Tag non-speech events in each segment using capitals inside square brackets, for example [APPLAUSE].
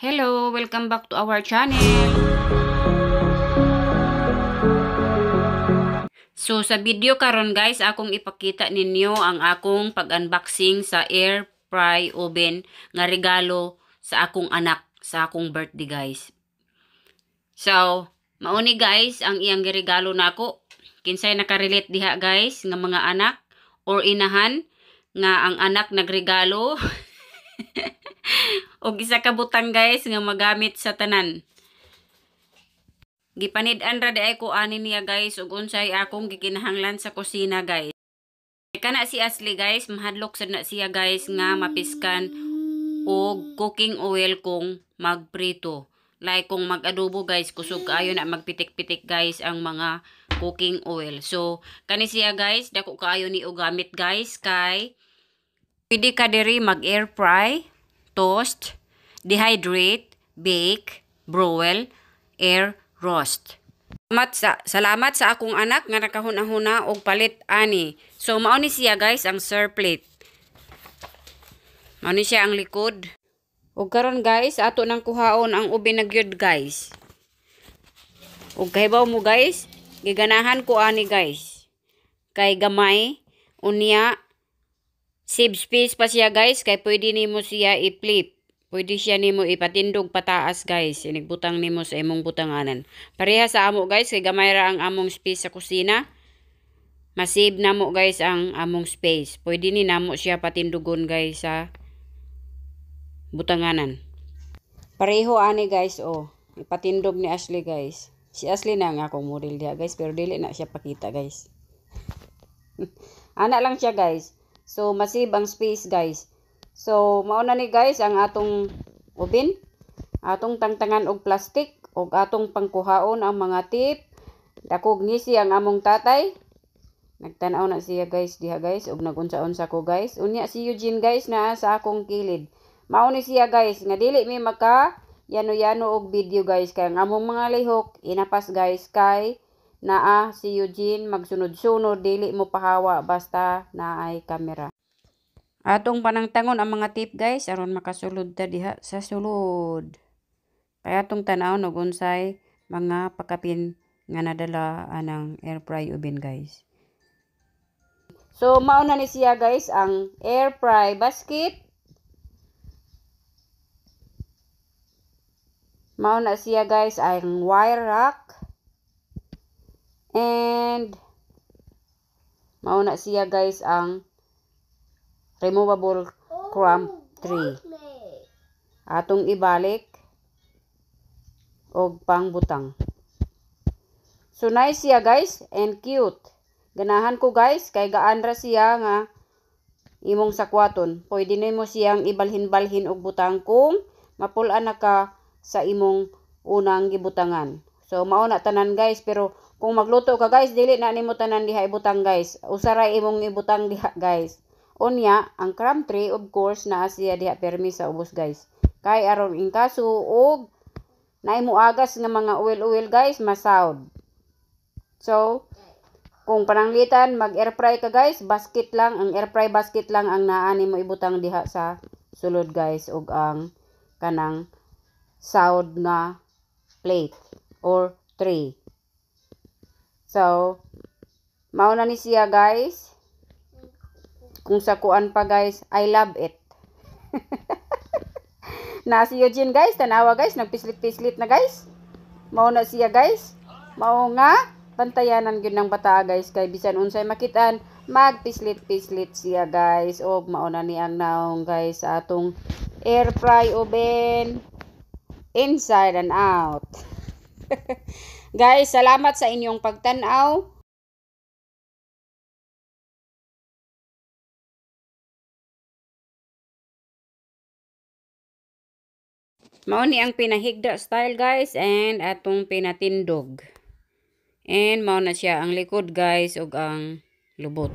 Hello, welcome back to our channel. So sa video karon guys, akong ipakita ninyo ang akong pag-unboxing sa air fry oven nga regalo sa akong anak sa akong birthday guys. So, mauni guys ang iyang regalo nako. Kinsay nakarelate diha guys nga mga anak or inahan nga ang anak nagregalo [LAUGHS] [LAUGHS] og isa ka butang guys nga magamit sa tanan. Gipanid-an ra di ko ani niya guys ug unsay akong gikinahanglan sa kusina guys. Kana si Ashley guys, mahadlok sad na siya guys nga mapiskan og cooking oil kung magprito. Like kung mag-adobo guys, kusog kaayo na magpitik-pitik guys ang mga cooking oil. So, kani siya guys, dako kaayo ni og gamit guys kay pwede ka diri mag-air fry toast, dehydrate, bake, broil, air roast. Salamat sa, salamat sa akong anak nga nakahuna-huna og palit ani. So mao ni siya guys ang serve plate. Siya ang likod. Ug karon guys, ato nang kuhaon ang ubi na gyud guys. Ug kahibaw mo guys, giganahan ko ani guys. Kay gamay unya Save space pa siya guys kay pwede nimo siya i-flip. Pwede siya nimo ipatindog pataas guys. Inigbutang nimo sa imong butanganan. Pareha sa amo guys kay gamay ra ang among space sa kusina. Masave namo guys ang among space. Pwede ni namo siya patindugon guys sa butanganan. Pareho ani guys oh. Ipatindog ni Ashley guys. Si Ashley na nga akong model diha guys pero dili na siya pakita guys. [LAUGHS] Ana lang siya guys. So, masib ang space, guys. So, mauna ni guys ang atong oven. Atong tangtangan og plastic og atong pangkuhaon ang mga tip. Dakog ni ang among tatay. Nagtanaw na siya guys diha guys og nagunsa-unsa ko guys. Unya si Eugene guys na sa akong kilid. Mao ni siya guys nga dili mi maka yano-yano og video guys kay ang among mga lihok inapas guys kay naa si Eugene magsunod-sunod dili mo pahawa basta naay kamera. Atong panangtangon ang mga tip guys aron makasulod ta diha sa sulod. Kaya atong tanaw og unsay mga pakapin nga nadala anang air fry oven guys. So mao na ni siya guys ang air fry basket. Mao na siya guys ang wire rack And, mauna siya guys ang removable cramp tree. Atong ibalik og pangbutang. So nice siya guys and cute. Ganahan ko guys kay gaan ra siya nga imong sakwaton. Pwede nimo siyang ibalhin-balhin og butang kung mapulan na ka sa imong unang gibutangan. So mao na tanan guys pero kung magluto ka guys, dili na nimo tanan diha ibutang guys. Usaray imong ibutang diha guys. Unya, ang crumb tree of course na siya diha permi sa ubos guys. Kay aron in kaso og naay mo agas nga mga oil-oil guys, masawd. So, kung pananglitan mag air fry ka guys, basket lang, ang air fry basket lang ang naani mo ibutang diha sa sulod guys og ang kanang sawd nga plate or tray. So, mauna ni siya guys. Kung sa pa guys, I love it. [LAUGHS] na si Eugene guys, tanawa guys, nagpislit-pislit na guys. Mauna siya guys. Mao nga, pantayanan gyud ng bata guys kay bisan unsay makitaan magpislit-pislit siya guys og mauna ni ang naong guys sa atong air fry oven inside and out [LAUGHS] Guys, salamat sa inyong pagtanaw. Mao ni ang pinahigda style guys and atong pinatindog. And mao na siya ang likod guys ug ang lubot.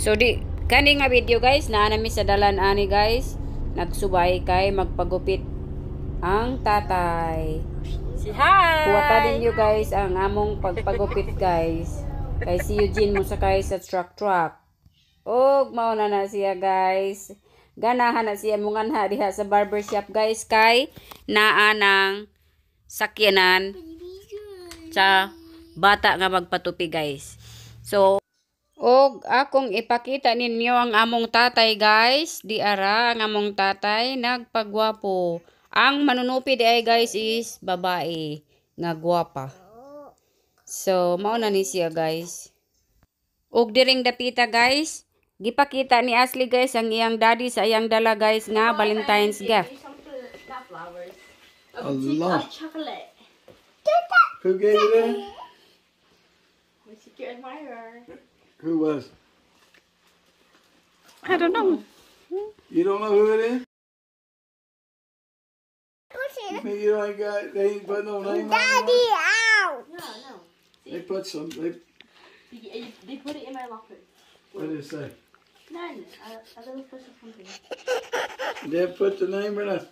So di kani nga video guys naa nami sa dalan ani guys. Nagsubay kay magpagupit ang tatay. Si hi! Kuwata ninyo guys ang among pagpagupit guys. Kay si Eugene mo sakay sa truck truck. Og mauna na siya guys. ganahan na siya munganha diha sa barbershop guys kay naa ng sakyanan sa bata nga magpatupi guys. So og akong ipakita ninyo ang among tatay guys, di ara ang among tatay nagpagwapo. Ang manunupi di ay guys is babae nga gwapa. So mao na ni siya guys. Og diring dapita guys, gipakita ni Ashley guys ang iyang daddy sa iyang dala guys nga Valentine's gift. Allah. Chocolate. Who gave it in? My secret admirer. Who was? I don't know. You don't know who it is? You mean you ain't got, they ain't put no name on it? No, no. They put some, they, They, they put it in my locker. what did it say? None. A, a little special something. They put the name in it?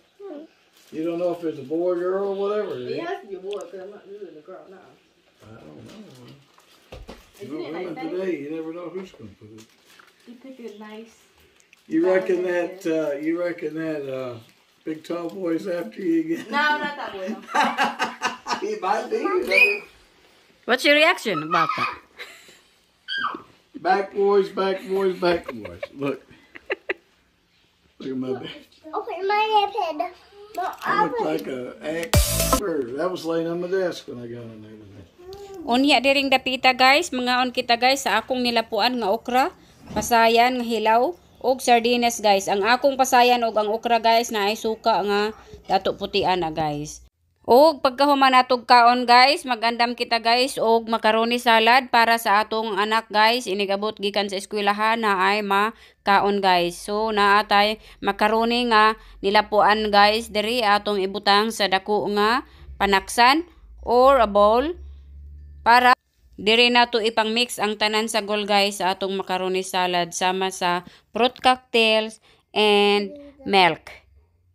You don't know if it's a boy, girl, or whatever it is? has to be a boy because I'm not really a girl now. I don't know. Isn't You it know, nice? women today, you never know who's gonna put it. You pick a nice. You reckon that, uh, you reckon that, uh, big tall boy's after you again? No, not that boy. [LAUGHS] He might be. you know. What's your reaction about that? Back boys, back boys, back boys. Look. Look at my baby. Open my head. No, I look like a axe bird. That was laying on my desk when I got in there today. Unya diring dapita guys, mga on kita guys sa akong nilapuan nga okra, pasayan nga hilaw ug sardinas guys. Ang akong pasayan ug ang okra guys na ay suka nga dato putian na guys. Og pagkahuman natog kaon guys, magandam kita guys og macaroni salad para sa atong anak guys. Inigabot gikan sa eskwelahan na ay makaon guys. So naatay macaroni nga nilapuan guys diri atong ibutang sa dako nga panaksan or a bowl para diri na to ipang mix ang tanan sa gol guys sa atong macaroni salad sama sa fruit cocktails and milk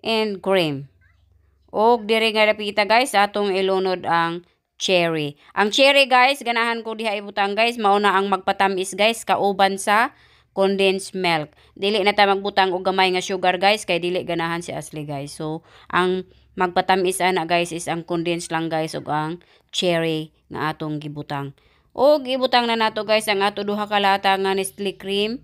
and cream. Og diri nga dapita guys atong ilunod ang cherry. Ang cherry guys ganahan ko diha ibutang guys mao na ang magpatamis guys kauban sa condensed milk. Dili na ta magbutang og gamay nga sugar guys kay dili ganahan si Ashley guys. So ang magpatamis ana guys is ang condensed lang guys ug ang cherry nga atong gibutang. Og ibutang na nato guys ang ato duha ka lata nga Nestle cream.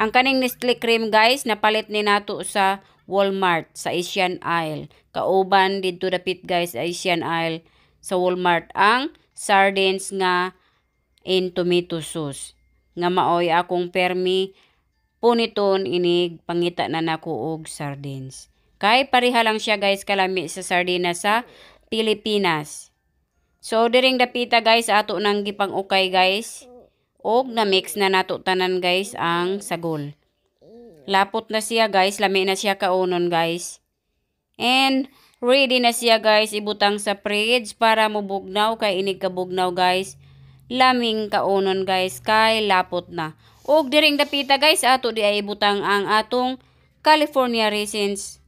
Ang kaning Nestle cream guys napalit ni nato sa Walmart sa Asian Aisle. Kauban didto dapit guys sa Asian Aisle sa Walmart ang sardines nga in tomato sauce. Nga maoy akong permi puniton inig pangita na nako og sardines. Kay pareha lang siya guys kalami sa sardinas sa Pilipinas. So diring dapita guys ato nang gipang ukay guys. Og na mix na nato tanan guys ang sagol. Lapot na siya guys, lami na siya kaunon guys. And ready na siya guys ibutang sa fridge para mubugnaw kay inig kabugnaw guys. Laming kaunon guys kay lapot na. Og diring dapita guys ato di ay ibutang ang atong California raisins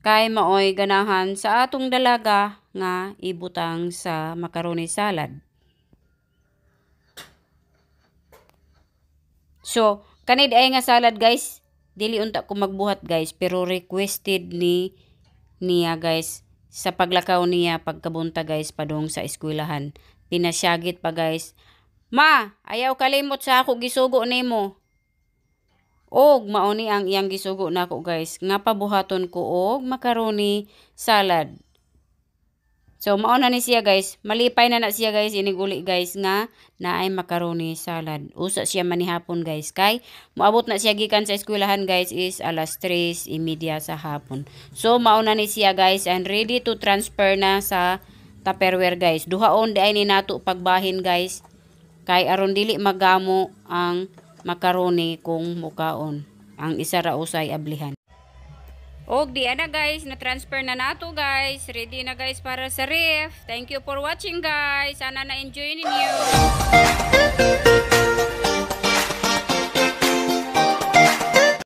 kay maoy ganahan sa atong dalaga nga ibutang sa macaroni salad. So, kanid ay nga salad guys, dili unta ko magbuhat guys, pero requested ni niya guys sa paglakaw niya pagkabunta guys padung sa eskwelahan. Pinasyagit pa guys. Ma, ayaw kalimot sa ako gisugo nimo. Og mauni ang iyang gisugo nako guys. Nga pabuhaton ko og macaroni salad. So mao na ni siya guys. Malipay na na siya guys iniguli guys nga naay macaroni salad. Usa siya manihapon guys kay moabot na siya gikan sa eskwelahan guys is alas 3:30 sa hapon. So mao na ni siya guys and ready to transfer na sa Tupperware guys. Duhaon di ay ni nato pagbahin guys. Kay aron dili magamo ang macaroni kung mukaon. Ang isa ra usay ablihan. Og di na guys, na-transfer na nato guys. Ready na guys para sa ref. Thank you for watching guys. Sana na-enjoy ninyo.